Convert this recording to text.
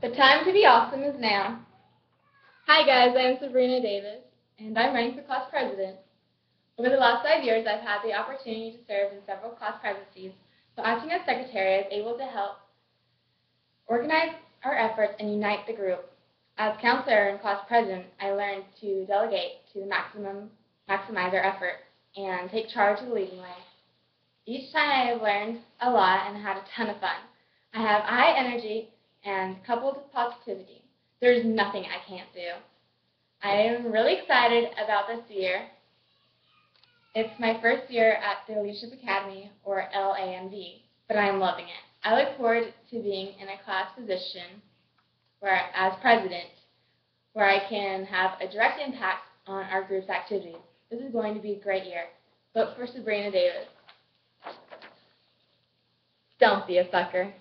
The time to be awesome is now. Hi guys, I'm Sabrina Davis, and I'm running for class president. Over the last five years, I've had the opportunity to serve in several class presidencies, so acting as secretary, is able to help organize our efforts and unite the group. As counselor and class president, I learned to delegate to maximum, maximize our efforts, and take charge of the leading way. Each time I have learned a lot and had a ton of fun. I have high energy and coupled with positivity. There's nothing I can't do. I am really excited about this year. It's my first year at the Leadership Academy, or LAMD, but I am loving it. I look forward to being in a class position where, as president, where I can have a direct impact on our group's activities. This is going to be a great year. Vote for Sabrina Davis. Don't be a sucker.